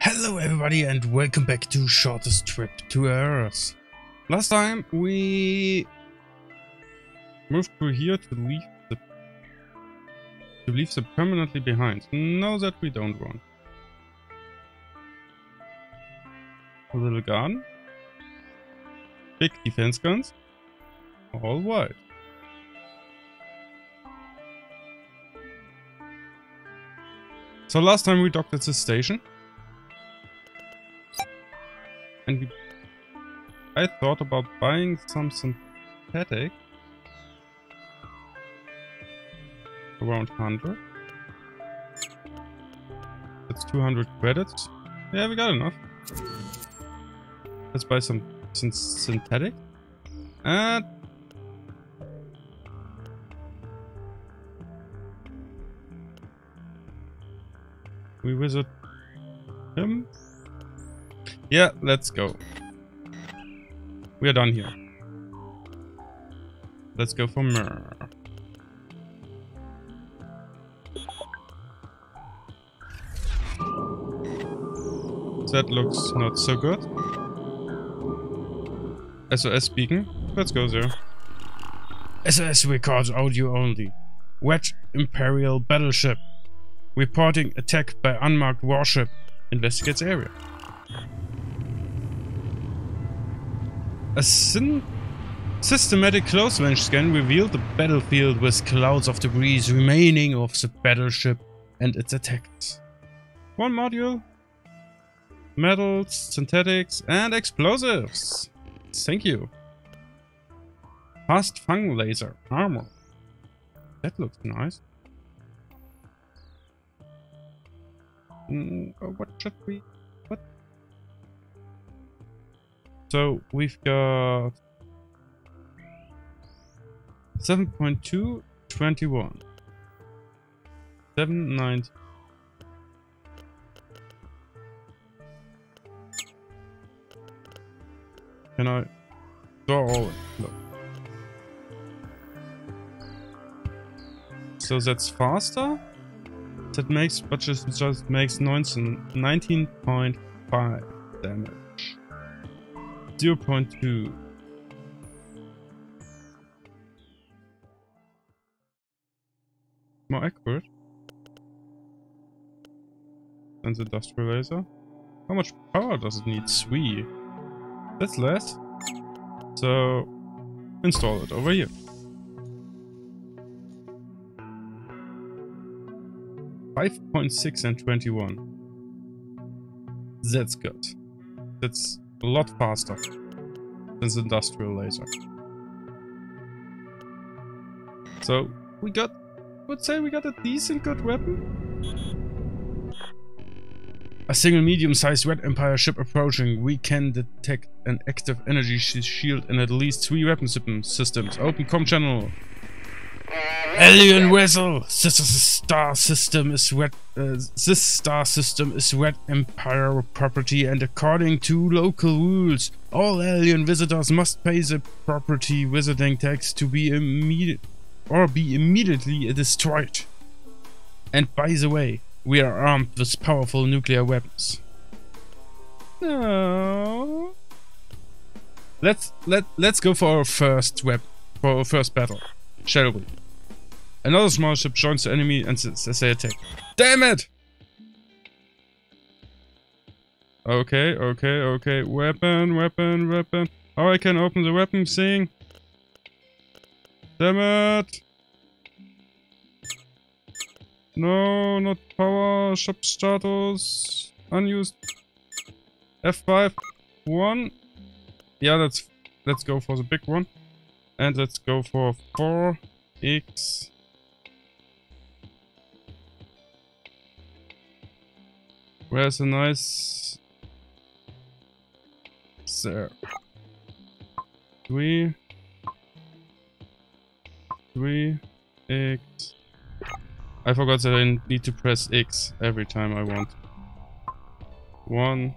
Hello everybody and welcome back to Shortest Trip to Earth. Last time we moved through here to leave the to leave them permanently behind. Now that we don't want. A little garden. Big defense guns. All white. So last time we docked at the station. And we, I thought about buying some synthetic. Around 100. That's 200 credits. Yeah, we got enough. Let's buy some syn synthetic. And we him. Yeah, let's go. We are done here. Let's go for Mer. That looks not so good. SOS speaking. Let's go there. SOS records audio only. Wedge Imperial battleship. Reporting attack by unmarked warship. Investigates area. A systematic close-range scan revealed the battlefield with clouds of debris remaining of the battleship and its attacks. One module. Metals, synthetics, and explosives. Thank you. Fast fang laser armor. That looks nice. Mm, what should we... So, we've got... 7.2, 21. 790. Can I draw all no. So that's faster? That makes, but just, just makes 19.5 damage. 0 0.2. More accurate. And the industrial laser. How much power does it need? 3. That's less. So, install it over here. Five point six and twenty-one. That's good. That's a lot faster than the industrial laser. So we got, would say we got a decent good weapon. A single medium-sized Red Empire ship approaching. We can detect an active energy shield in at least three weapon systems. Open com channel. Alien vessel. Star system is Red. Uh, this star system is Red Empire property, and according to local rules, all alien visitors must pay the property visiting tax to be immediate or be immediately destroyed. And by the way, we are armed with powerful nuclear weapons. No. Let's let let's go for our first web for our first battle, shall we? Another small ship joins the enemy and they attack. Damn it! Okay, okay, okay. Weapon, weapon, weapon. Oh, I can open the weapon thing. Damn it! No, not power, shop status, unused. F5, one. Yeah, let's let's go for the big one. And let's go for 4x. Where's a nice... There. Three. Three. X. I forgot that I need to press X every time I want. One.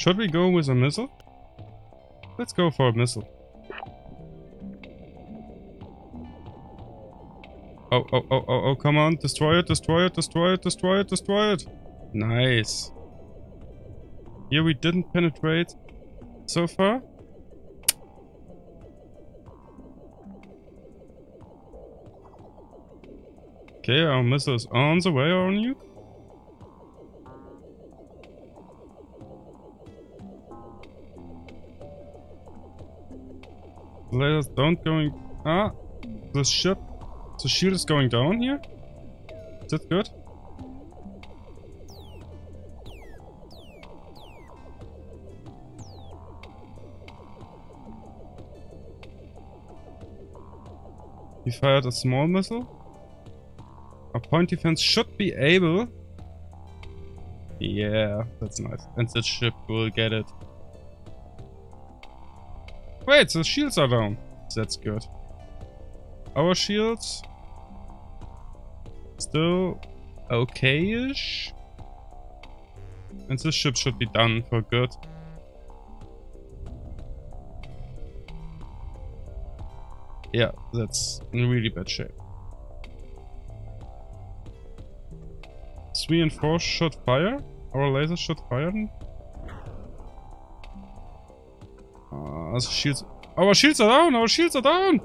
Should we go with a missile? Let's go for a missile. Oh, oh, oh, oh, oh, come on. Destroy it, destroy it, destroy it, destroy it, destroy it. Nice. Here we didn't penetrate so far. Okay, our missile is on the way on you. Let us don't going... Ah! The ship... The shield is going down here? Is that good? He fired a small missile. Our point defense should be able... Yeah, that's nice. And the ship will get it. Wait, the shields are down. That's good. Our shields... Still okay-ish. And this ship should be done for good. Yeah, that's in really bad shape. Three and four should fire. Our laser should fire. Uh, shields. Our shields are down. Our shields are down.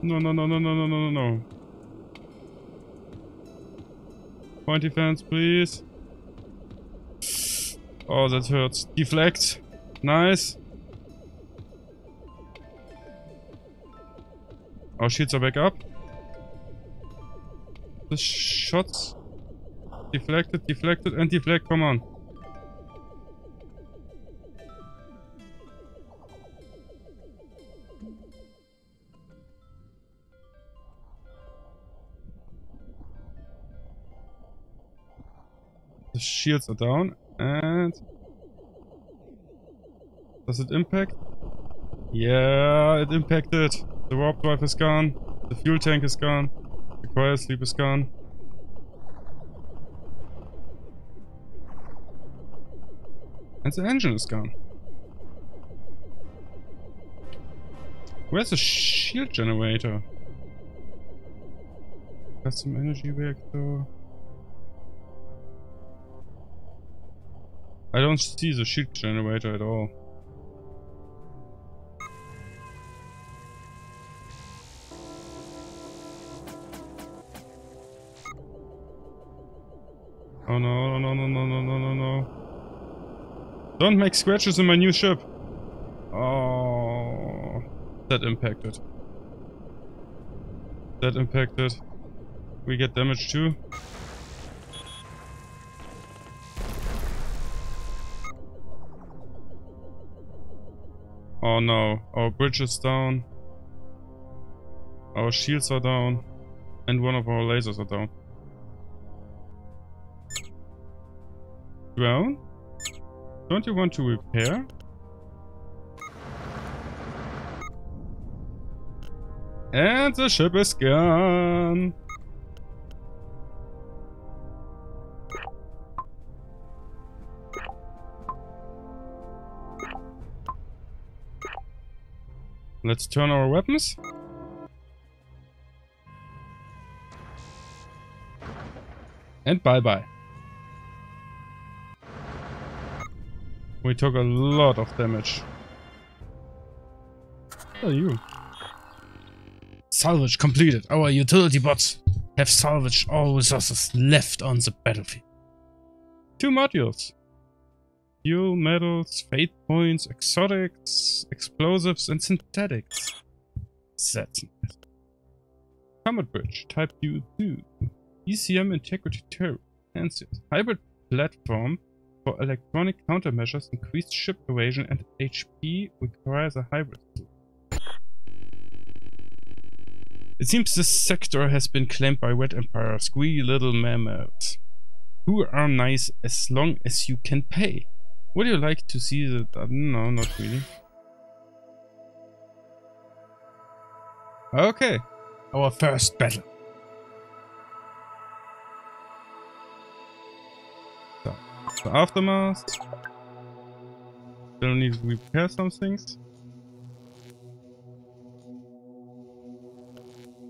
No, no, no, no, no, no, no, no. Point defense, please. Oh, that hurts. Deflect. Nice. Oh, Our shields are back up. The shots. Deflected, deflected, and deflect. Come on. Shields are down. And... Does it impact? Yeah, it impacted. The warp drive is gone. The fuel tank is gone. The cryo sleep is gone. And the engine is gone. Where's the shield generator? Custom energy reactor. I don't see the shield generator at all. Oh no, no, no, no, no, no, no, no. Don't make scratches in my new ship. Oh, that impacted. That impacted. We get damage too. Oh no, our bridge is down. Our shields are down. And one of our lasers are down. Well, don't you want to repair? And the ship is gone. Let's turn our weapons. And bye-bye. We took a lot of damage. Are you? Salvage completed. Our utility bots have salvaged all resources left on the battlefield. Two modules. Fuel, metals, fate points, exotics, explosives, and synthetics. That's nice. Bridge, Type U2. ECM Integrity Turret. Answers. Hybrid platform for electronic countermeasures, increased ship evasion, and HP requires a hybrid It seems this sector has been claimed by Red Empire, squeaky little mammoths, who are nice as long as you can pay. Would you like to see that? Uh, no, not really. Okay. Our first battle. So, the aftermath. Still need to repair some things.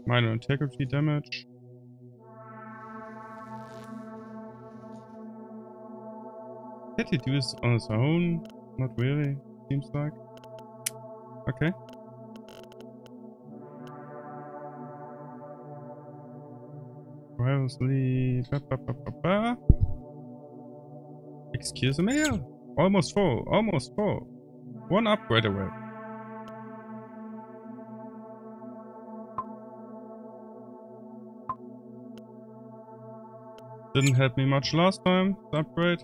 Minor integrity damage. Can he do this on his own? Not really, seems like. Okay. Ba. Excuse me? Almost full. Almost full. One upgrade away. Didn't help me much last time, upgrade.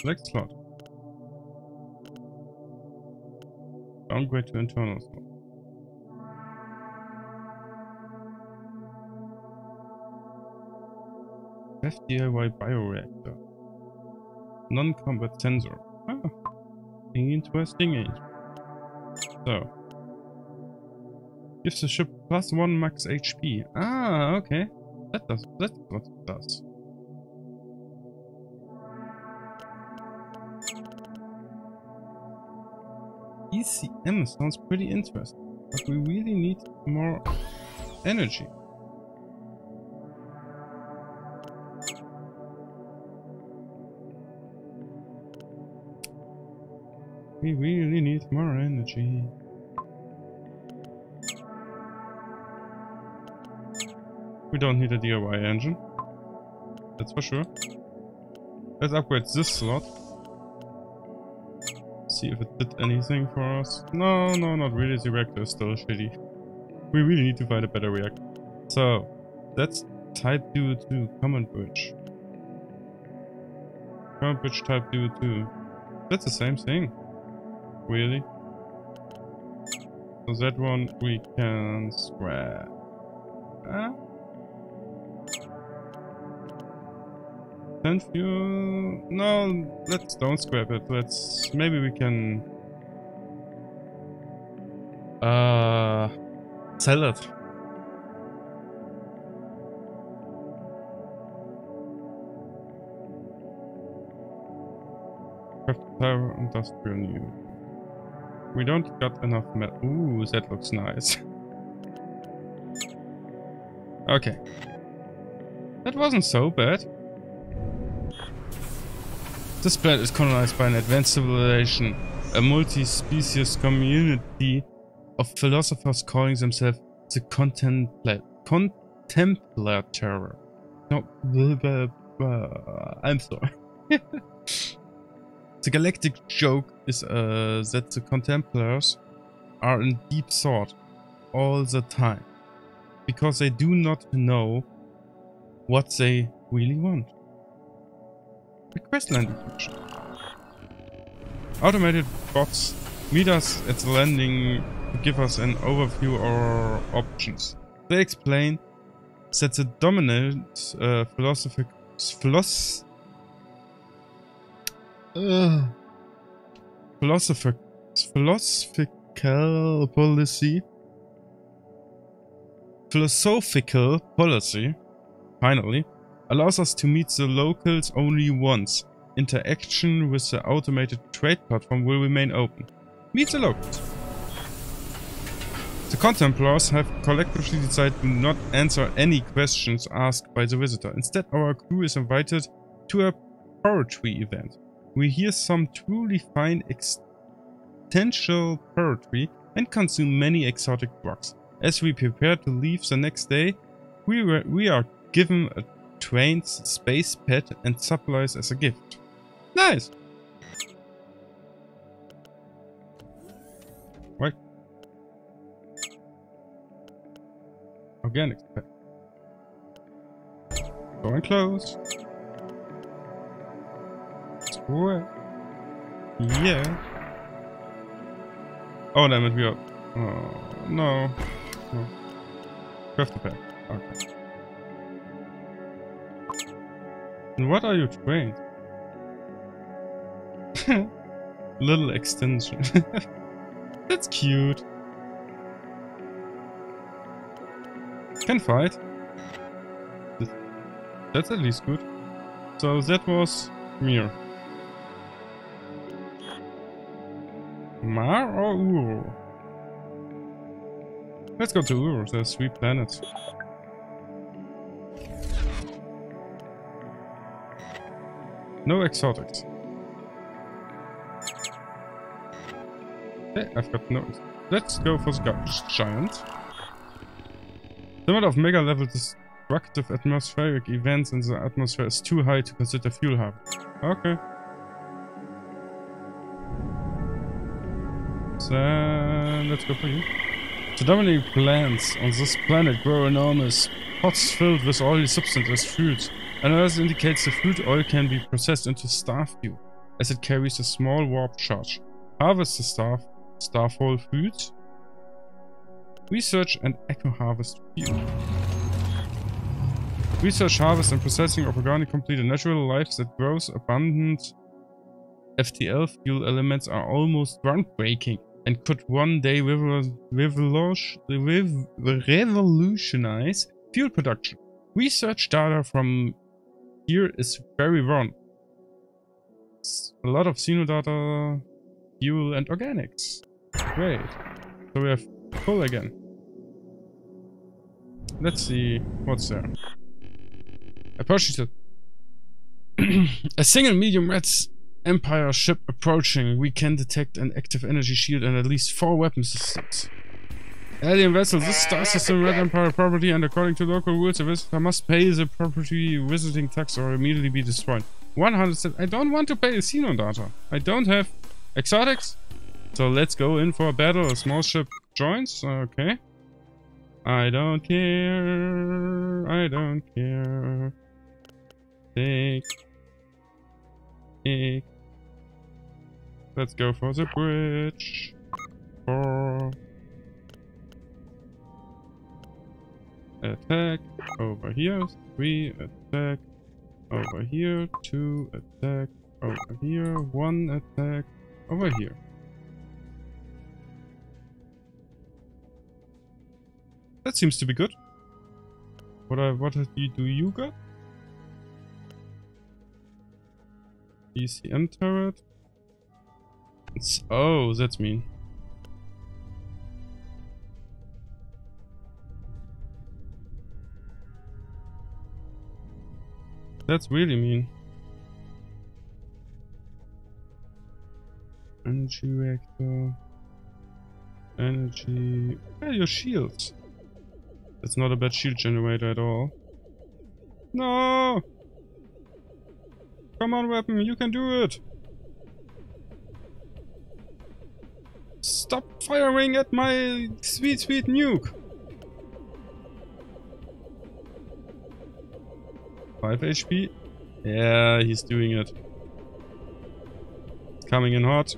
Select slot. Downgrade to internal slot. FDIY bioreactor. Non-combat sensor. Ah, interesting. So. Gives the ship plus one max HP. Ah, okay. That does, that's what it does. ECM sounds pretty interesting, but we really need more energy. We really need more energy. We don't need a DIY engine. That's for sure. Let's upgrade this slot. See if it did anything for us. No, no, not really. The reactor is still shitty. We really need to find a better reactor. So, that's type 2 2 common bridge. Common bridge type 2 2. That's the same thing. Really? So that one we can scrap. Uh, No, let's don't scrap it. Let's... Maybe we can... Uh... Sell it. Industrial new. We don't got enough metal. Ooh, that looks nice. okay. That wasn't so bad. This planet is colonized by an advanced civilization, a multi-species community of philosophers calling themselves the Contempla Contemplator. No, blah, blah, blah. I'm sorry. the galactic joke is uh, that the Contemplars are in deep thought all the time because they do not know what they really want. Request landing function. Automated bots meet us at the landing to give us an overview of our options. They explain that the dominant uh, philosophic philosoph uh, philosophic philosophical policy philosophical policy finally allows us to meet the locals only once. Interaction with the automated trade platform will remain open. Meet the locals. The Contemplars have collectively decided to not answer any questions asked by the visitor. Instead, our crew is invited to a poetry event. We hear some truly fine existential poetry and consume many exotic drugs. As we prepare to leave the next day, we, we are given a trains, space pet and supplies as a gift. Nice! What? Organic pet. Going close. Square. Yeah. Oh, damn it, we are... Oh, no. no. Craft the pet. Okay. What are you trained? Little extension. That's cute. Can fight. That's at least good. So that was Mir. Mar or Ur? Let's go to Ur. There's three planets. No exotics. Okay, I've got no... Let's go for the Giant. The amount of mega level destructive atmospheric events in the atmosphere is too high to consider fuel harvest. Okay. So, let's go for you. Predominantly plants on this planet grow enormous pots filled with oily substance as fruits. Analysis indicates the fruit oil can be processed into star fuel, as it carries a small warp charge. Harvest the star, starfall fruit. Research and eco-harvest fuel. Research, harvest and processing of organic complete natural life that grows abundant FTL fuel elements are almost groundbreaking and could one day revolutionize fuel production. Research data from here is very wrong. It's a lot of data, fuel and organics. Great. So we have full again. Let's see what's there. Purchased it. a single medium Red's Empire ship approaching. We can detect an active energy shield and at least four weapon systems. Alien vessel. This star system Red Empire property and according to local rules, a visitor must pay the property visiting tax or immediately be destroyed. 100 I don't want to pay the Xenon data. I don't have exotics. So let's go in for a battle. A small ship joins. Okay. I don't care. I don't care. Take. Take. Let's go for the bridge. Four. Attack over here. Three. Attack over here. Two. Attack over here. One attack over here. That seems to be good. What I what do you got? ECM turret. It's, oh, that's mean. That's really mean. Energy reactor. Energy... Yeah, your shields. That's not a bad shield generator at all. No! Come on, weapon, you can do it! Stop firing at my sweet, sweet nuke! 5 HP? Yeah, he's doing it. Coming in hot.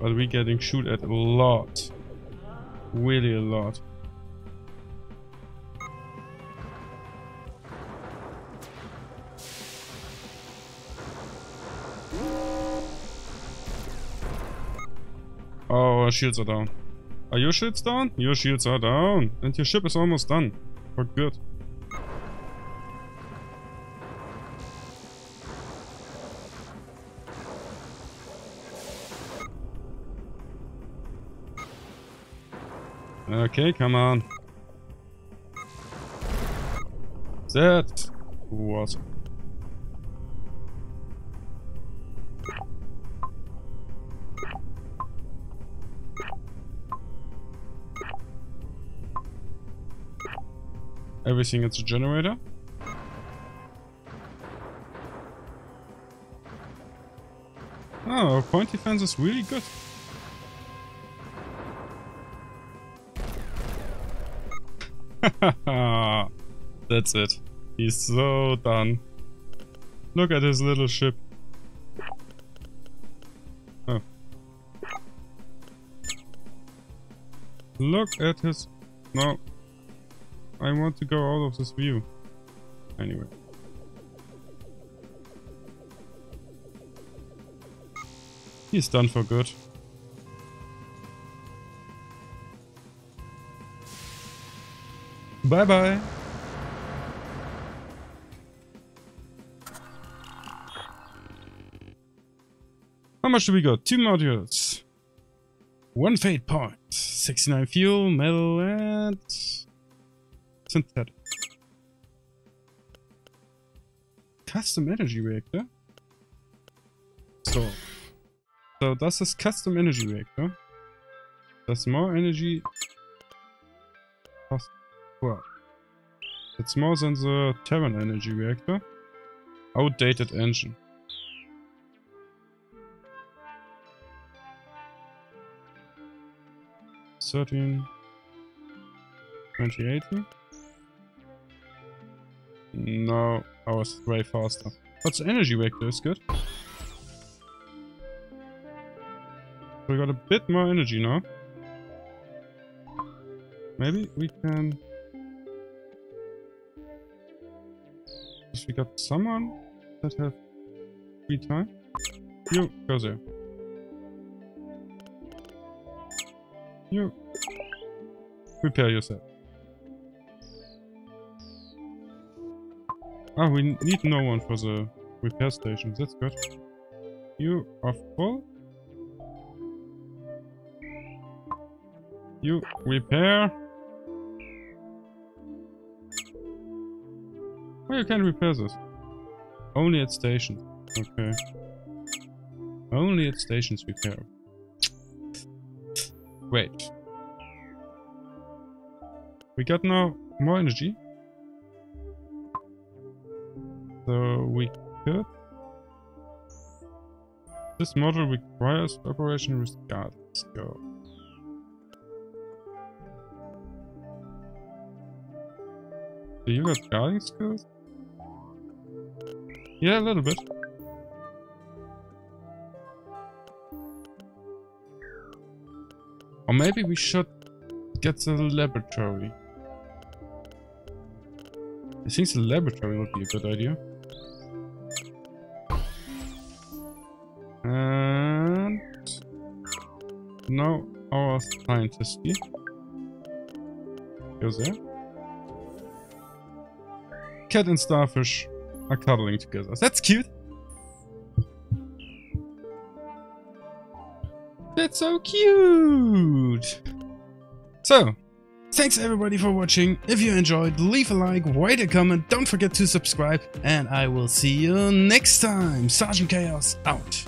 But we're getting shoot at a lot. Really a lot. Shields are down. Are your shields down? Your shields are down. And your ship is almost done. For good. Okay, come on. That was Everything is a generator. Oh, point defense is really good. That's it. He's so done. Look at his little ship. Look at his... No. I want to go out of this view. Anyway. He's done for good. Bye bye. How much do we got? Two modules. One fate point. 69 fuel, metal, and synthetic. Custom energy reactor. So, so das ist Custom Energy Reactor. Does more energy cost well. It's more than the Terran Energy Reactor. Outdated engine. Thirteen twenty eighty. No, I was way faster. But the energy reactor is good. we got a bit more energy now. Maybe we can... Because we got someone that have free time. You, go there. You, prepare yourself. Ah, we need no one for the repair station. that's good. You are full? You repair. Oh, you can repair this. Only at stations. Okay. Only at stations repair. Wait. We got now more energy. So we could... This model requires operation with guard. Let's go. Do you got guarding skills? Yeah, a little bit. Or maybe we should get the laboratory. I think the laboratory would be a good idea. Now our scientist goes there. Cat and Starfish are cuddling together. That's cute. That's so cute. So, thanks everybody for watching. If you enjoyed, leave a like, write a comment, don't forget to subscribe, and I will see you next time. Sergeant Chaos out.